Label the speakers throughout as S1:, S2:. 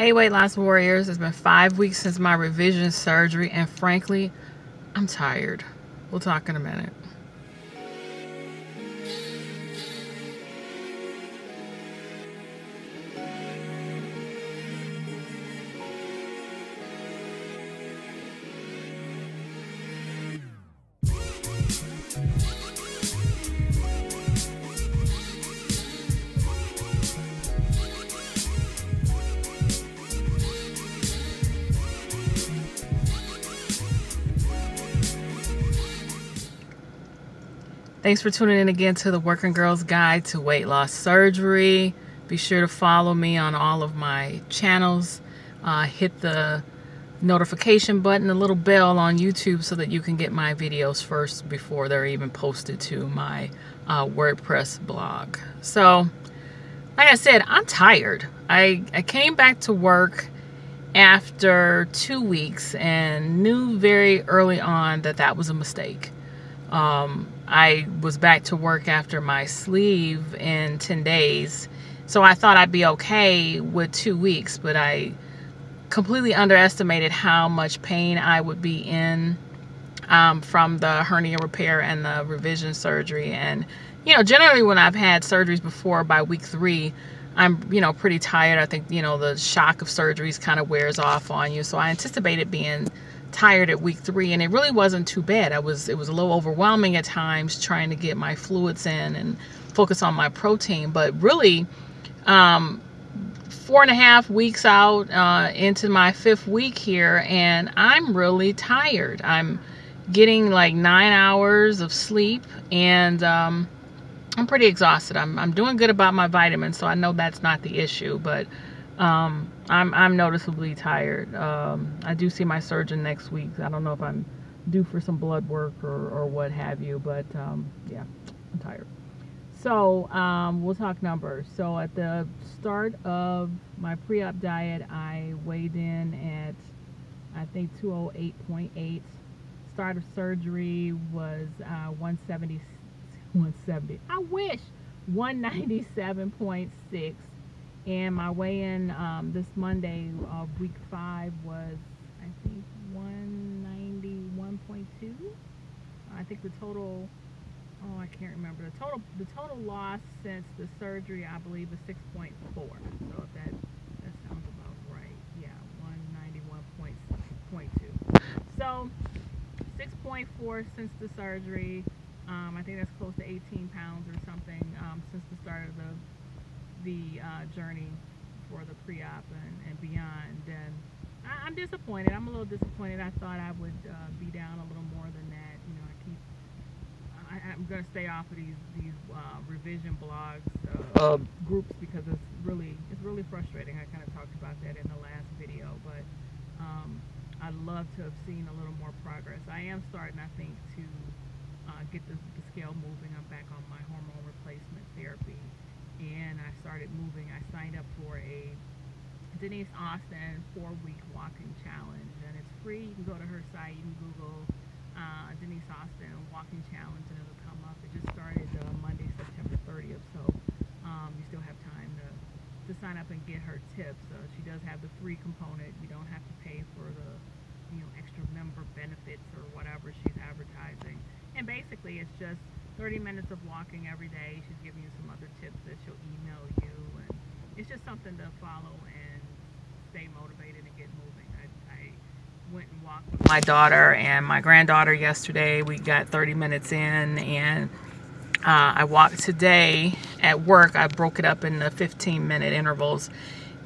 S1: Hey, weight loss warriors. It's been five weeks since my revision surgery, and frankly, I'm tired. We'll talk in a minute. Thanks for tuning in again to the Working Girls Guide to Weight Loss Surgery. Be sure to follow me on all of my channels. Uh, hit the notification button, the little bell on YouTube so that you can get my videos first before they're even posted to my uh, WordPress blog. So, like I said, I'm tired. I, I came back to work after two weeks and knew very early on that that was a mistake. Um, I was back to work after my sleeve in 10 days. So I thought I'd be okay with two weeks, but I completely underestimated how much pain I would be in um, from the hernia repair and the revision surgery. And, you know, generally when I've had surgeries before by week three, I'm, you know, pretty tired. I think, you know, the shock of surgeries kind of wears off on you. So I anticipated being tired at week three and it really wasn't too bad. I was it was a little overwhelming at times trying to get my fluids in and focus on my protein. But really, um, four and a half weeks out uh, into my fifth week here, and I'm really tired. I'm getting like nine hours of sleep, and um, I'm pretty exhausted. I'm I'm doing good about my vitamins, so I know that's not the issue, but um, I'm I'm noticeably tired. Um, I do see my surgeon next week. I don't know if I'm due for some blood work or, or what have you, but um, yeah, I'm tired. So um, we'll talk numbers. So at the start of my pre-op diet, I weighed in at I think 208.8. Start of surgery was uh, 170. 170. I wish 197.6 and my weigh-in um, this Monday of week five was I think 191.2 I think the total oh I can't remember. The total the total loss since the surgery I believe is 6.4 so if that that sounds about right yeah 191.2 so 6.4 since the surgery um, I think that's close to 18 pounds or something um, since the start of the the uh, journey for the pre-op and, and beyond. And I, am disappointed. I'm a little disappointed. I thought I would uh, be down a little more than that. You know, I keep. I, am going to stay off of these these uh, revision blogs uh, groups because it's really it's really frustrating. I kind of talked about that in the last video, but um, I'd love to have seen a little more progress. I am starting, I think, to uh, get the, the scale moving. I'm back on my hormone replacement therapy and I started moving. I signed up for a Denise Austin four-week walking challenge, and it's free. You can go to her site. You can Google uh, Denise Austin walking challenge, and it'll come up. It just started uh, Monday, September 30th, so um, you still have time to to sign up and get her tips. Uh, she does have the free component. You don't have to pay for the you know extra member benefits or whatever she's advertising. And basically, it's just 30 minutes of walking every day. She's giving you some other tips that she'll email you. And it's just something to follow and stay motivated and get moving. I, I went and walked with my daughter and my granddaughter yesterday. We got 30 minutes in and uh, I walked today at work. I broke it up into 15 minute intervals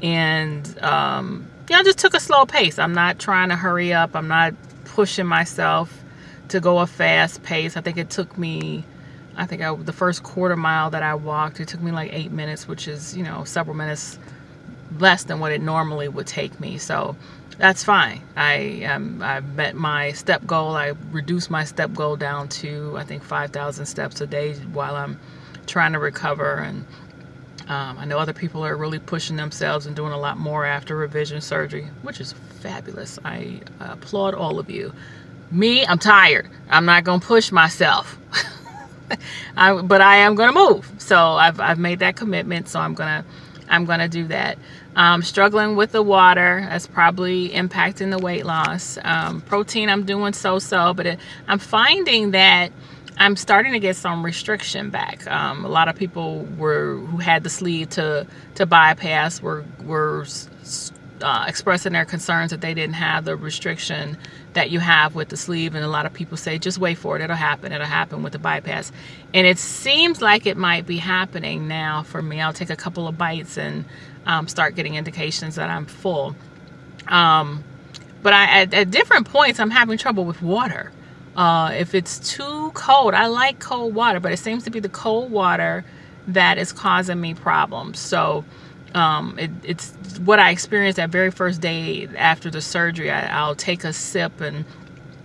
S1: and um, yeah, I just took a slow pace. I'm not trying to hurry up. I'm not pushing myself to go a fast pace. I think it took me I think I, the first quarter mile that I walked, it took me like eight minutes, which is, you know, several minutes less than what it normally would take me. So that's fine. I um, I met my step goal. I reduced my step goal down to I think 5,000 steps a day while I'm trying to recover. And um, I know other people are really pushing themselves and doing a lot more after revision surgery, which is fabulous. I applaud all of you. Me, I'm tired. I'm not gonna push myself. I, but I am going to move. So I've, I've made that commitment. So I'm going to, I'm going to do that. Um, struggling with the water. That's probably impacting the weight loss. Um, protein, I'm doing so-so, but it, I'm finding that I'm starting to get some restriction back. Um, a lot of people were who had the sleeve to to bypass were were uh, expressing their concerns that they didn't have the restriction that you have with the sleeve. And a lot of people say just wait for it. It'll happen. It'll happen with the bypass. And it seems like it might be happening now for me. I'll take a couple of bites and um, start getting indications that I'm full. Um, but I, at, at, different points I'm having trouble with water uh, if it's too cold I like cold water but it seems to be the cold water that is causing me problems so um, it, it's what I experienced that very first day after the surgery. I, will take a sip and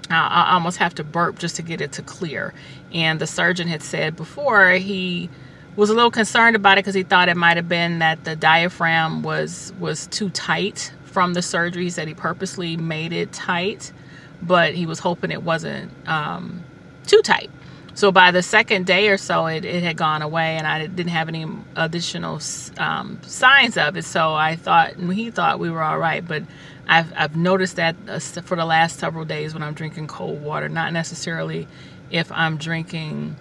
S1: I, almost have to burp just to get it to clear. And the surgeon had said before he was a little concerned about it because he thought it might have been that the diaphragm was was too tight from the surgery. He said he purposely made it tight, but he was hoping it wasn't um, too tight. So by the second day or so, it, it had gone away, and I didn't have any additional um, signs of it. So I thought, and he thought we were all right. But I've, I've noticed that uh, for the last several days when I'm drinking cold water, not necessarily if I'm drinking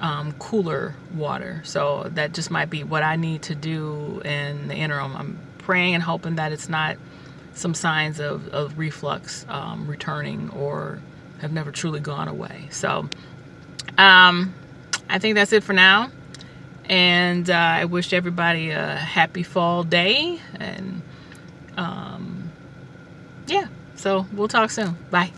S1: um, cooler water. So that just might be what I need to do in the interim. I'm praying and hoping that it's not some signs of, of reflux um, returning or have never truly gone away. So um, I think that's it for now. And uh, I wish everybody a happy fall day. And um, yeah, so we'll talk soon. Bye.